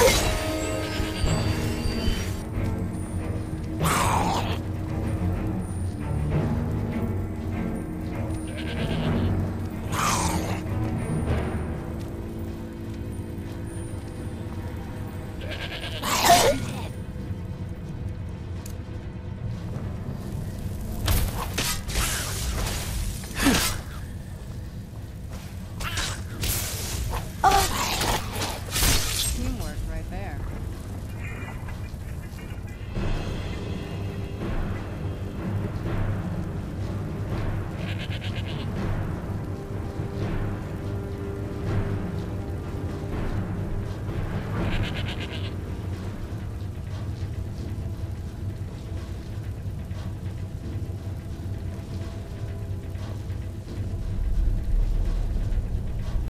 What?